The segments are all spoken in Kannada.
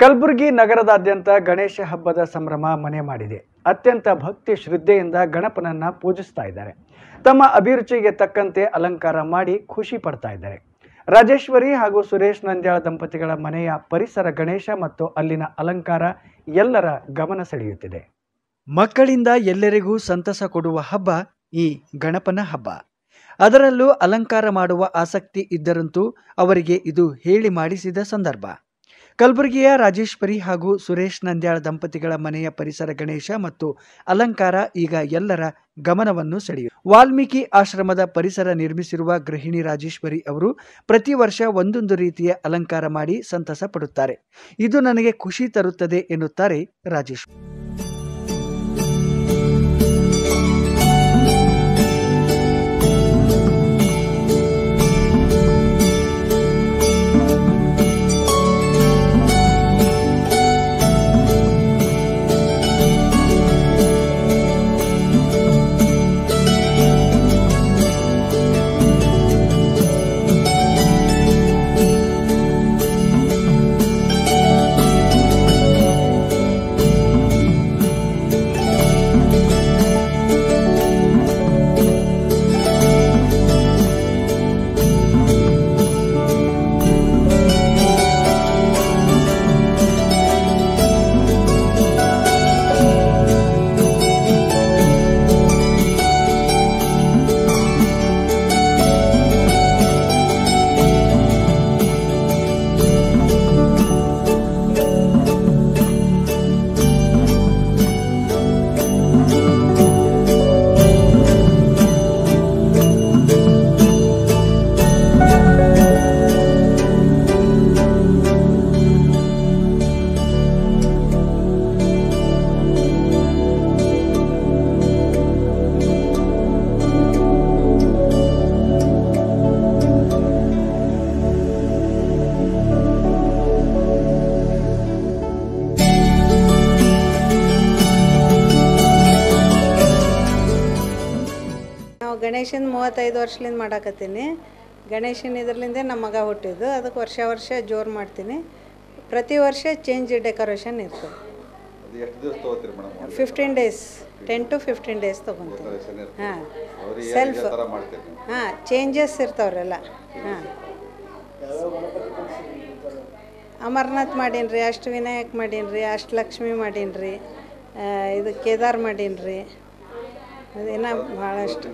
ಕಲಬುರಗಿ ನಗರದಾದ್ಯಂತ ಗಣೇಶ ಹಬ್ಬದ ಸಂಭ್ರಮ ಮನೆ ಮಾಡಿದೆ. ಅತ್ಯಂತ ಭಕ್ತಿ ಶ್ರದ್ಧೆಯಿಂದ ಗಣಪನನ್ನ ಪೂಜಿಸ್ತಾ ಇದ್ದಾರೆ. ತಮ್ಮ ಅಭಿರುಚಿಗೆ ತಕ್ಕಂತೆ ಅಲಂಕಾರ ಮಾಡಿ ಖುಷಿ ಪಡ್ತಾ ಇದ್ದಾರೆ. ರಾಜೇಶ್ವರಿ ಹಾಗೂ ಸುರೇಶ್ ನಂದ್ಯಾಳ ದಂಪತಿಗಳ ಮನೆಯ ಪರಿಸರ ಗಣೇಶ ಮತ್ತು ಅಲ್ಲಿನ ಅಲಂಕಾರ ಎಲ್ಲರ ಗಮನ ಸೆಳೆಯುತ್ತಿದೆ. ಮಕ್ಕಳಿಂದ ಎಲ್ಲರಿಗೂ ಸಂತಸ ಕೊಡುವ ಹಬ್ಬ ಈ ಗಣಪನ ಹಬ್ಬ. ಅದರಲ್ಲೂ ಅಲಂಕಾರ ಮಾಡುವ ಆಸಕ್ತಿ ಇದ್ದರಂತೂ ಅವರಿಗೆ ಇದು ಹೇಳಿ ಮಾಡಿಸಿದ ಸಂದರ್ಭ. ಕಲಬುರಗಿಯ ರಾಜೇಶ್ವರಿ ಹಾಗೂ ಸುರೇಶ್ ನಂದ್ಯಾಳ ದಂಪತಿಗಳ ಮನೆಯ ಪರಿಸರ ಗಣೇಶ ಮತ್ತು ಅಲಂಕಾರ ಈಗ ಎಲ್ಲರ ಗಮನವನ್ನು ಸೆಳೆಯಿತು ವಾಲ್ಮೀಕಿ ಆಶ್ರಮದ ಪರಿಸರ ನಿರ್ಮಿಸಿರುವ ಗೃಹಿಣಿ ರಾಜೇಶ್ವರಿ ಅವರು ಪ್ರತಿ ವರ್ಷ ಒಂದೊಂದು ರೀತಿಯ ಅಲಂಕಾರ ಮಾಡಿ ಸಂತಸ ಪಡುತ್ತಾರೆ. ಇದು ನನಗೆ ಖುಷಿ ತರುತ್ತದೆ ಎನ್ನುತ್ತಾರೆ ರಾಜೇಶ್ವರಿ. ಗಣೇಶನ ಮೂವತ್ತೈದು ವರ್ಷದಿಂದ ಮಾಡಾಕತ್ತೀನಿ. ಗಣೇಶನ ಇದರಲ್ಲಿಂದೇ ನಮ್ಮ ಮಗ ಹುಟ್ಟಿದ್ದು. ಅದಕ್ಕೆ ವರ್ಷ ವರ್ಷ ಜೋರು ಮಾಡ್ತೀನಿ. ಪ್ರತಿ ವರ್ಷ ಚೇಂಜ್ ಡೆಕೋರೇಷನ್ ಇರ್ತದೆ. Fifteen days ten to fifteen days ತೊಗೊತೀನಿ. ಹಾಂ. ಸೆಲ್ಫ್ ಹಾಂ ಚೇಂಜಸ್ ಇರ್ತಾವ್ರೆಲ್ಲ. ಹಾಂ. ಅಮರ್ನಾಥ್ ಮಾಡೀನಿ ರೀ ಅಷ್ಟು ವಿನಾಯಕ್ ಮಾಡೀನಿ ರೀ ಅಷ್ಟು ಲಕ್ಷ್ಮಿ ಮಾಡೀನಿ ರೀ ಇದು ಕೇದಾರ್ ಮಾಡೀನಿ ರೀ ಅದೇನ ಭಾಳಷ್ಟು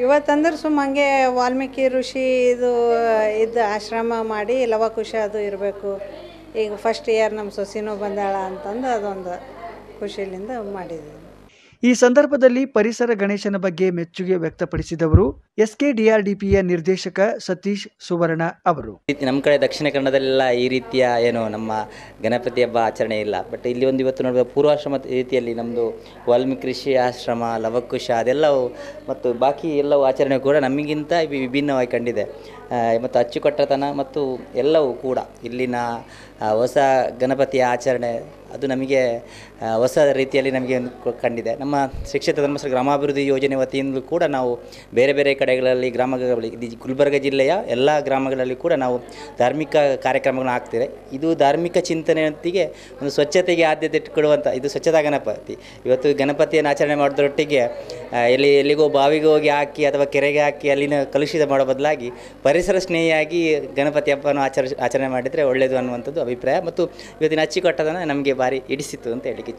ಇವತ್ತಂದ್ರೆ ಸುಮ್ಮ ಹಂಗೆ ವಾಲ್ಮೀಕಿ ಋಷಿ ಇದು, ಇದ್ದ ಆಶ್ರಮ ಮಾಡಿ ಲವಕುಶ ಅದು ಇರಬೇಕು. ಈಗ ಫಸ್ಟ್ ಇಯರ್ ನಮ್ಮ ಸೊಸಿನೂ ಬಂದಾಳ ಅಂತಂದು ಅದೊಂದು ಖುಷಿಯಿಂದ ಮಾಡಿದ್ದೀವಿ ಈ ಸಂದರ್ಭದಲ್ಲಿ ಪರಿಸರ ಗಣೇಶನ ಬಗ್ಗೆ ಮೆಚ್ಚುಗೆ ವ್ಯಕ್ತಪಡಿಸಿದವರು ಎಸ್ಕೆಡಿಆರ್ಡಿಪಿಯ ನಿರ್ದೇಶಕ ಸತೀಶ್ ಸುವರ್ಣ ಅವರು. ನಮ್ಮ ಕಡೆ ದಕ್ಷಿಣ ಕನ್ನಡದಲ್ಲೆಲ್ಲ ಈ ರೀತಿಯ ಏನು ನಮ್ಮ ಗಣಪತಿ ಹಬ್ಬ ಆಚರಣೆ ಇಲ್ಲ. ಬಟ್ ಇಲ್ಲಿ ಒಂದು ಇವತ್ತು ನೋಡುವ ಪೂರ್ವಾಶ್ರಮ ರೀತಿಯಲ್ಲಿ ನಮ್ಮದು ವಾಲ್ಮೀಕಿ ಕೃಷಿ ಆಶ್ರಮ, ಲವಕುಶ ಅದೆಲ್ಲವೂ ಮತ್ತು ಬಾಕಿ ಎಲ್ಲವೂ ಆಚರಣೆ ಕೂಡ ನಮಗಿಂತ ವಿಭಿನ್ನವಾಗಿ ಕಂಡಿದೆ. ಮತ್ತು ಅಚ್ಚುಕಟ್ಟತನ ಮತ್ತು ಎಲ್ಲವೂ ಕೂಡ ಇಲ್ಲಿನ ಹೊಸ ಗಣಪತಿಯ ಆಚರಣೆ ಅದು ನಮಗೆ ಹೊಸ ರೀತಿಯಲ್ಲಿ ನಮಗೆ ಕಂಡಿದೆ. ನಮ್ಮ ಶಿಕ್ಷಿತ ಧರ್ಮಸ್ಥಳ ಗ್ರಾಮಾಭಿವೃದ್ಧಿ ಯೋಜನೆ ವತಿಯಿಂದಲೂ ಕೂಡ ನಾವು ಬೇರೆ ಬೇರೆ ಕಡೆಗಳಲ್ಲಿ ಗ್ರಾಮಗಳಲ್ಲಿ ಗುಲ್ಬರ್ಗ ಜಿಲ್ಲೆಯ ಎಲ್ಲ ಗ್ರಾಮಗಳಲ್ಲಿ ಕೂಡ ನಾವು ಧಾರ್ಮಿಕ ಕಾರ್ಯಕ್ರಮಗಳನ್ನ ಹಾಕ್ತೇವೆ. ಇದು ಧಾರ್ಮಿಕ ಚಿಂತನೆಯೊಂದಿಗೆ ಒಂದು ಸ್ವಚ್ಛತೆಗೆ ಆದ್ಯತೆ ಇಟ್ಟುಕೊಡುವಂಥ ಇದು ಸ್ವಚ್ಛತಾ ಗಣಪತಿ. ಇವತ್ತು ಗಣಪತಿಯನ್ನು ಆಚರಣೆ ಮಾಡೋದರೊಟ್ಟಿಗೆ ಎಲ್ಲಿ, ಎಲ್ಲಿಗೋ ಬಾವಿಗೆ ಹೋಗಿ ಹಾಕಿ ಅಥವಾ ಕೆರೆಗೆ ಹಾಕಿ ಅಲ್ಲಿನ ಕಲುಷಿತ ಮಾಡೋ ಬದಲಾಗಿ ಪರಿಸರ ಸ್ನೇಹಿಯಾಗಿ ಗಣಪತಿ ಹಬ್ಬವನ್ನು ಆಚರ, ಆಚರಣೆ ಮಾಡಿದರೆ ಒಳ್ಳೆಯದು ಅನ್ನುವಂಥದ್ದು ಅಭಿಪ್ರಾಯ. ಮತ್ತು ಇವತ್ತಿನ ಅಚ್ಚುಕಟ್ಟದನ್ನು ನಮಗೆ ಭಾರಿ ಹಿಡಿಸಿತ್ತು ಅಂತ ಹೇಳಿಕೆ